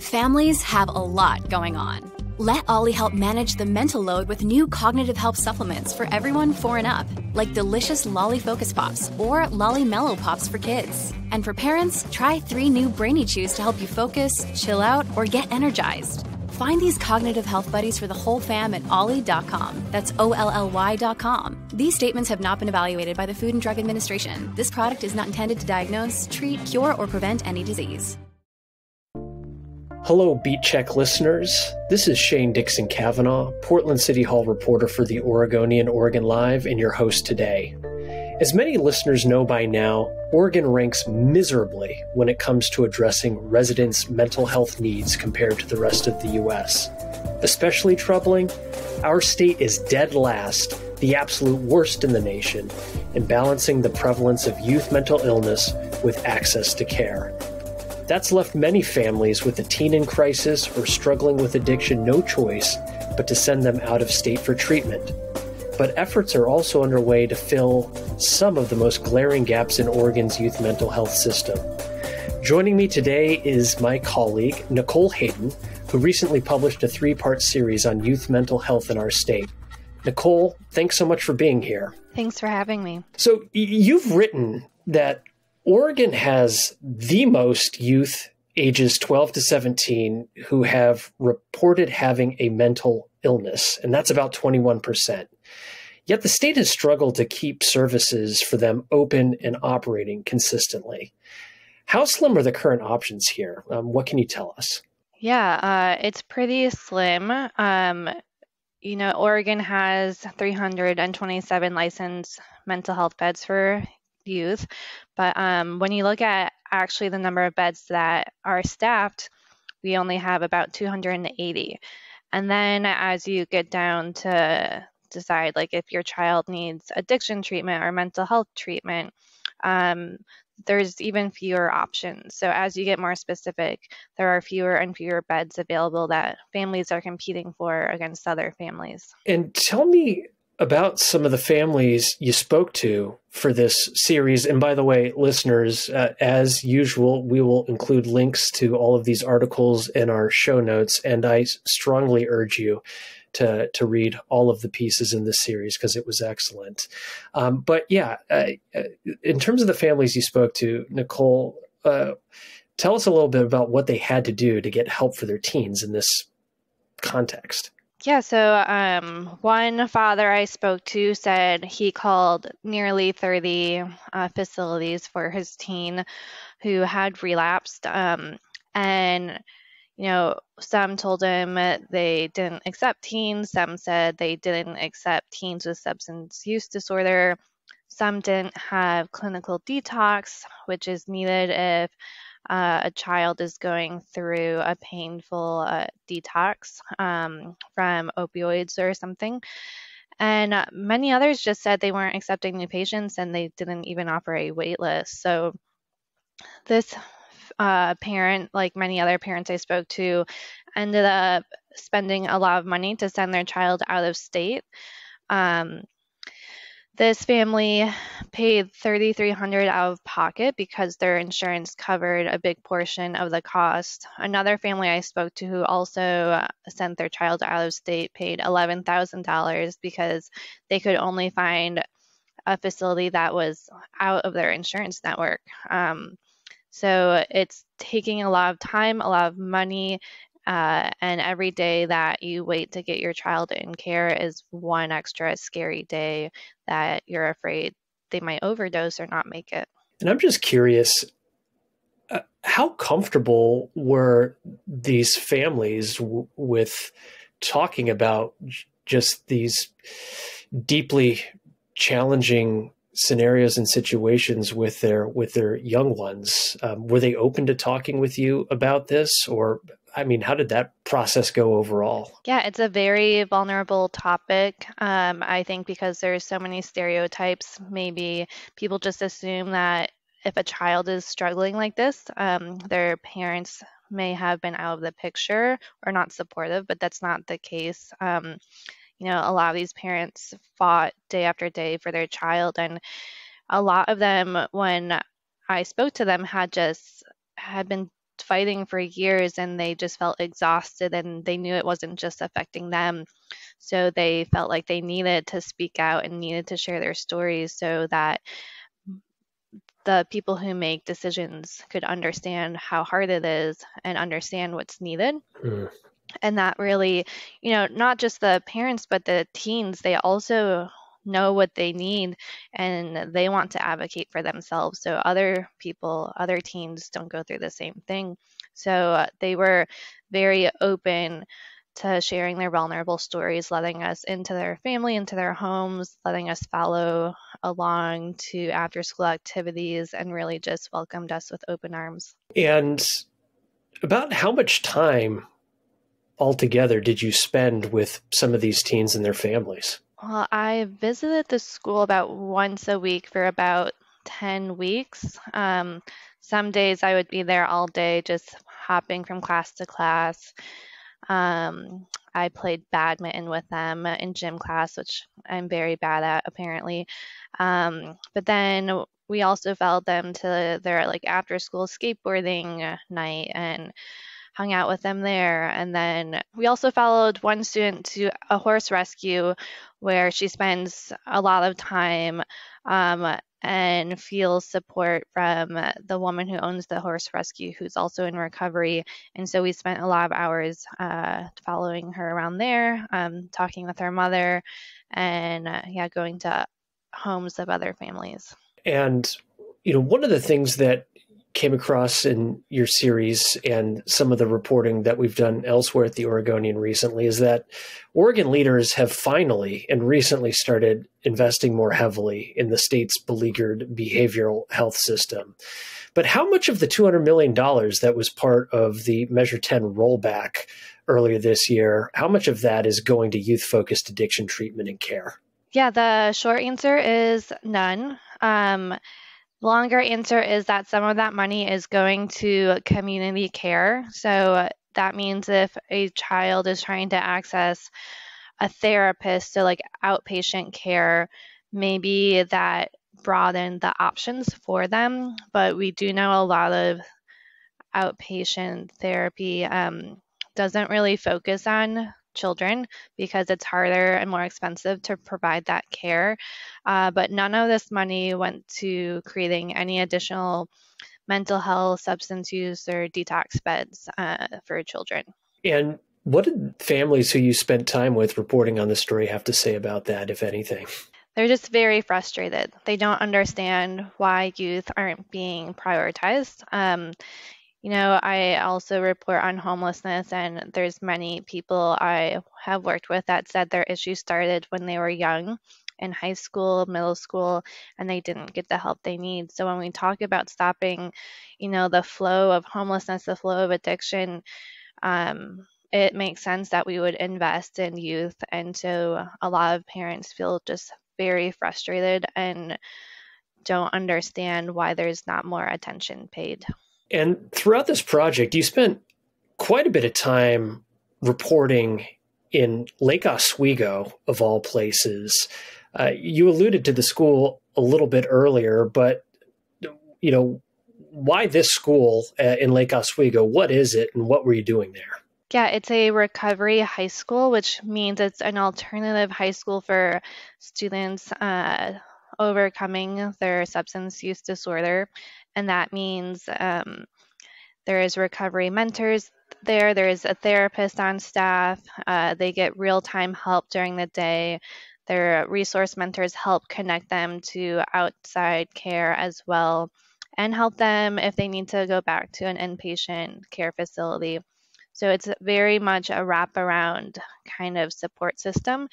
Families have a lot going on. Let OLLY help manage the mental load with new cognitive help supplements for everyone four and up, like delicious Lolly Focus Pops or Lolly Mellow Pops for kids. And for parents, try three new Brainy Chews to help you focus, chill out, or get energized. Find these cognitive health buddies for the whole fam at olly.com. That's O L L Y.com. These statements have not been evaluated by the Food and Drug Administration. This product is not intended to diagnose, treat, cure, or prevent any disease. Hello, Beat Check listeners. This is Shane Dixon Kavanaugh, Portland City Hall reporter for the Oregonian Oregon Live, and your host today. As many listeners know by now, Oregon ranks miserably when it comes to addressing residents' mental health needs compared to the rest of the U.S. Especially troubling, our state is dead last, the absolute worst in the nation, in balancing the prevalence of youth mental illness with access to care. That's left many families with a teen in crisis or struggling with addiction no choice but to send them out of state for treatment. But efforts are also underway to fill some of the most glaring gaps in Oregon's youth mental health system. Joining me today is my colleague, Nicole Hayden, who recently published a three part series on youth mental health in our state. Nicole, thanks so much for being here. Thanks for having me. So, you've written that Oregon has the most youth ages 12 to 17 who have reported having a mental illness, and that's about 21%. Yet the state has struggled to keep services for them open and operating consistently. How slim are the current options here? Um, what can you tell us? Yeah, uh, it's pretty slim. Um, you know, Oregon has 327 licensed mental health beds for youth. But um, when you look at actually the number of beds that are staffed, we only have about 280. And then as you get down to decide, like if your child needs addiction treatment or mental health treatment, um, there's even fewer options. So as you get more specific, there are fewer and fewer beds available that families are competing for against other families. And tell me about some of the families you spoke to for this series. And by the way, listeners, uh, as usual, we will include links to all of these articles in our show notes. And I strongly urge you to to read all of the pieces in this series because it was excellent. Um, but yeah, uh, uh, in terms of the families you spoke to, Nicole, uh, tell us a little bit about what they had to do to get help for their teens in this context. Yeah, so um, one father I spoke to said he called nearly 30 uh, facilities for his teen who had relapsed. Um, and, you know, some told him they didn't accept teens, some said they didn't accept teens with substance use disorder, some didn't have clinical detox, which is needed if uh, a child is going through a painful uh, detox um, from opioids or something. And uh, many others just said they weren't accepting new patients and they didn't even offer a wait list. So, this uh, parent, like many other parents I spoke to, ended up spending a lot of money to send their child out of state. Um, this family paid 3300 out of pocket because their insurance covered a big portion of the cost. Another family I spoke to who also uh, sent their child out of state paid $11,000 because they could only find a facility that was out of their insurance network. Um, so it's taking a lot of time, a lot of money, uh, and every day that you wait to get your child in care is one extra scary day that you're afraid they might overdose or not make it. And I'm just curious uh, how comfortable were these families with talking about just these deeply challenging scenarios and situations with their with their young ones um, were they open to talking with you about this or I mean, how did that process go overall? Yeah, it's a very vulnerable topic. Um, I think because there's so many stereotypes, maybe people just assume that if a child is struggling like this, um, their parents may have been out of the picture or not supportive, but that's not the case. Um, you know, a lot of these parents fought day after day for their child, and a lot of them, when I spoke to them, had just had been fighting for years and they just felt exhausted and they knew it wasn't just affecting them. So they felt like they needed to speak out and needed to share their stories so that the people who make decisions could understand how hard it is and understand what's needed. Mm. And that really, you know, not just the parents, but the teens, they also know what they need and they want to advocate for themselves so other people other teens don't go through the same thing. So they were very open to sharing their vulnerable stories letting us into their family into their homes letting us follow along to after school activities and really just welcomed us with open arms. And about how much time altogether did you spend with some of these teens and their families well, I visited the school about once a week for about 10 weeks. Um, some days I would be there all day, just hopping from class to class. Um, I played badminton with them in gym class, which I'm very bad at apparently. Um, but then we also followed them to their like after school skateboarding night and hung out with them there. And then we also followed one student to a horse rescue where she spends a lot of time um, and feels support from the woman who owns the horse rescue, who's also in recovery. And so we spent a lot of hours uh, following her around there, um, talking with her mother, and uh, yeah, going to homes of other families. And you know, one of the things that came across in your series and some of the reporting that we've done elsewhere at the Oregonian recently is that Oregon leaders have finally and recently started investing more heavily in the state's beleaguered behavioral health system. But how much of the $200 million that was part of the Measure 10 rollback earlier this year, how much of that is going to youth focused addiction treatment and care? Yeah, the short answer is none. Um, Longer answer is that some of that money is going to community care. So that means if a child is trying to access a therapist, so like outpatient care, maybe that broaden the options for them. But we do know a lot of outpatient therapy um, doesn't really focus on children because it's harder and more expensive to provide that care. Uh, but none of this money went to creating any additional mental health, substance use, or detox beds uh, for children. And what did families who you spent time with reporting on the story have to say about that, if anything? They're just very frustrated. They don't understand why youth aren't being prioritized. Um, you know, I also report on homelessness, and there's many people I have worked with that said their issues started when they were young in high school, middle school, and they didn't get the help they need. So when we talk about stopping, you know, the flow of homelessness, the flow of addiction, um, it makes sense that we would invest in youth. And so a lot of parents feel just very frustrated and don't understand why there's not more attention paid. And throughout this project, you spent quite a bit of time reporting in Lake Oswego, of all places. Uh, you alluded to the school a little bit earlier, but you know, why this school uh, in Lake Oswego? What is it, and what were you doing there? Yeah, it's a recovery high school, which means it's an alternative high school for students uh, overcoming their substance use disorder and that means um, there is recovery mentors there. There is a therapist on staff. Uh, they get real time help during the day. Their resource mentors help connect them to outside care as well and help them if they need to go back to an inpatient care facility. So it's very much a wraparound kind of support system.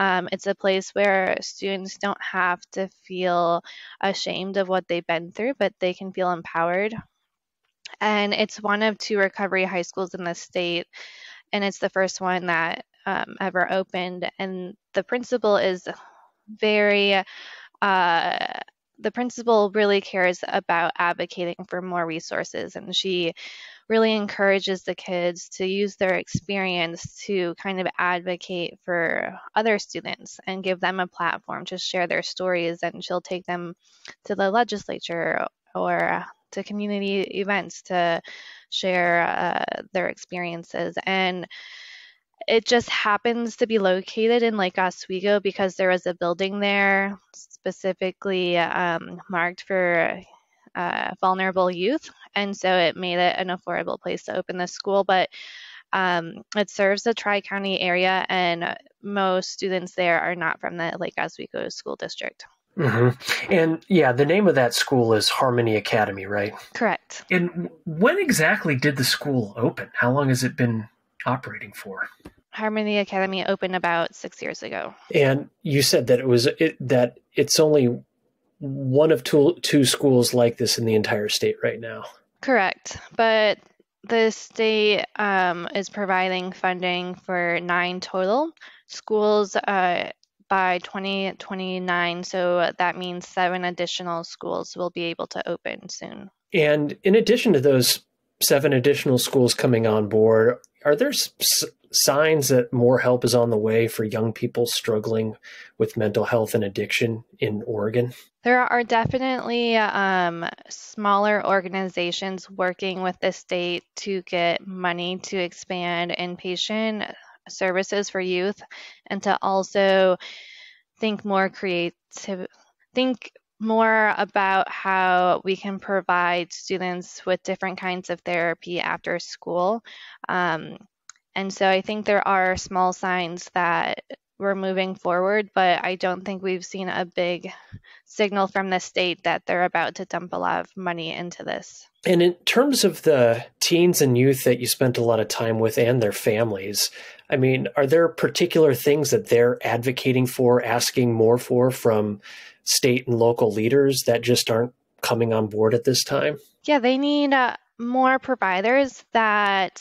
Um, it's a place where students don't have to feel ashamed of what they've been through, but they can feel empowered. And it's one of two recovery high schools in the state, and it's the first one that um, ever opened. And the principal is very uh, the principal really cares about advocating for more resources and she really encourages the kids to use their experience to kind of advocate for other students and give them a platform to share their stories and she'll take them to the legislature or to community events to share uh, their experiences. And it just happens to be located in Lake Oswego because there was a building there specifically um, marked for uh, vulnerable youth. And so it made it an affordable place to open the school. But um, it serves the Tri County area, and most students there are not from the Lake Oswego School District. Mm-hmm. And yeah, the name of that school is Harmony Academy, right? Correct. And when exactly did the school open? How long has it been operating for? Harmony Academy opened about six years ago. And you said that it was it, that it's only one of two two schools like this in the entire state right now. Correct, but the state um, is providing funding for nine total schools uh, by 2029. So that means seven additional schools will be able to open soon. And in addition to those seven additional schools coming on board, are there s- signs that more help is on the way for young people struggling with mental health and addiction in Oregon? There are definitely um, smaller organizations working with the state to get money to expand inpatient services for youth and to also think more creative, think more about how we can provide students with different kinds of therapy after school. Um, and so I think there are small signs that we're moving forward, but I don't think we've seen a big signal from the state that they're about to dump a lot of money into this. And in terms of the teens and youth that you spent a lot of time with and their families, I mean, are there particular things that they're advocating for, asking more for from state and local leaders that just aren't coming on board at this time? Yeah, they need uh, more providers that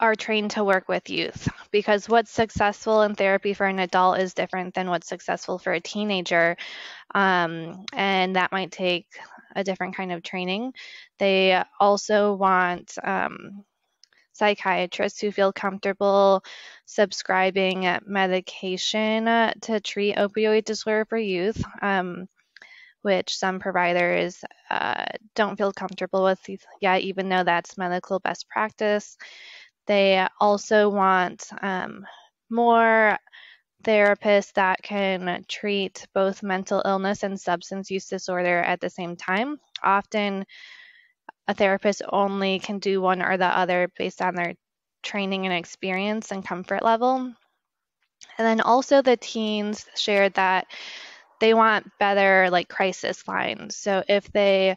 are trained to work with youth because what's successful in therapy for an adult is different than what's successful for a teenager. Um, and that might take a different kind of training. They also want um, psychiatrists who feel comfortable subscribing medication to treat opioid disorder for youth. Um, which some providers uh, don't feel comfortable with yet, even though that's medical best practice. They also want um, more therapists that can treat both mental illness and substance use disorder at the same time. Often, a therapist only can do one or the other based on their training and experience and comfort level. And then also, the teens shared that they want better like crisis lines. So if they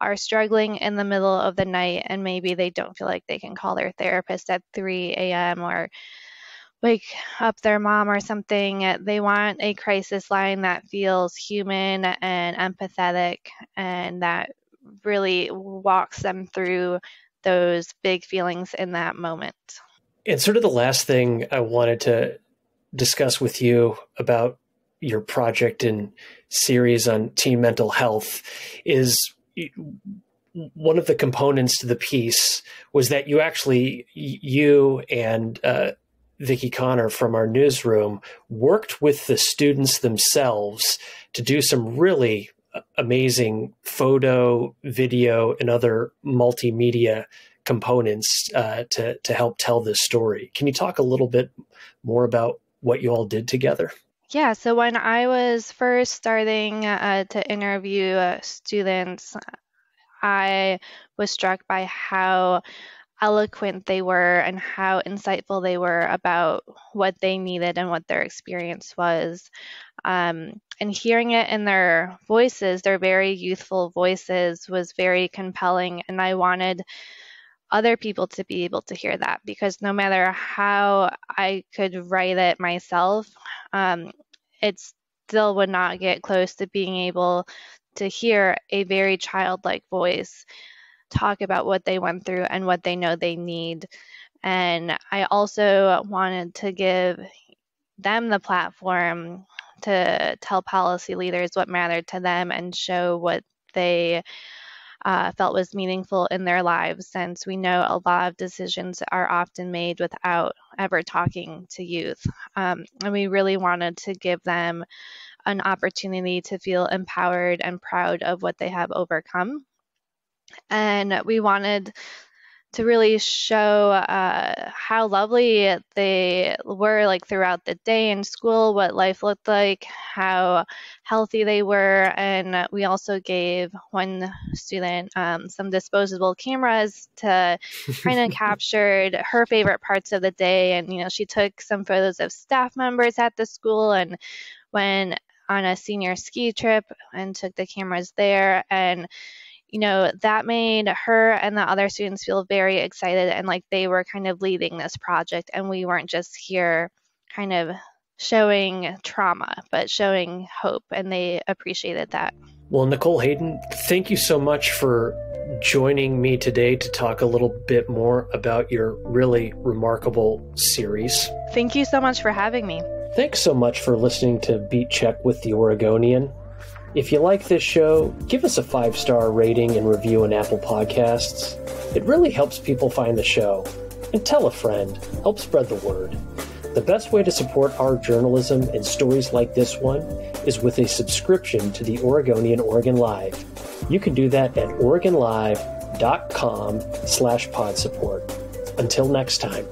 are struggling in the middle of the night and maybe they don't feel like they can call their therapist at 3 a.m. or wake up their mom or something. They want a crisis line that feels human and empathetic and that really walks them through those big feelings in that moment. And sort of the last thing I wanted to discuss with you about your project and series on teen mental health is one of the components to the piece was that you actually you and uh, Connor from our newsroom worked with the students themselves to do some really amazing photo, video, and other multimedia components uh, to to help tell this story. Can you talk a little bit more about what you all did together? Yeah, so when I was first starting uh, to interview uh, students, I was struck by how eloquent they were and how insightful they were about what they needed and what their experience was. Um, and hearing it in their voices, their very youthful voices, was very compelling. And I wanted other people to be able to hear that because no matter how I could write it myself, um, it still would not get close to being able to hear a very childlike voice talk about what they went through and what they know they need. And I also wanted to give them the platform to tell policy leaders what mattered to them and show what they uh, felt was meaningful in their lives, since we know a lot of decisions are often made without ever talking to youth. Um, and we really wanted to give them an opportunity to feel empowered and proud of what they have overcome. And we wanted to really show uh, how lovely they were like throughout the day in school what life looked like how healthy they were and we also gave one student um, some disposable cameras to kind of captured her favorite parts of the day and you know she took some photos of staff members at the school and went on a senior ski trip and took the cameras there and you know, that made her and the other students feel very excited and like they were kind of leading this project and we weren't just here kind of showing trauma, but showing hope, and they appreciated that. Well, Nicole Hayden, thank you so much for joining me today to talk a little bit more about your really remarkable series. Thank you so much for having me. Thanks so much for listening to Beat Check with the Oregonian. If you like this show, give us a five star rating and review on Apple Podcasts. It really helps people find the show. And tell a friend, help spread the word. The best way to support our journalism and stories like this one is with a subscription to the Oregonian Oregon Live. You can do that at oregonlive.com slash pod support. Until next time.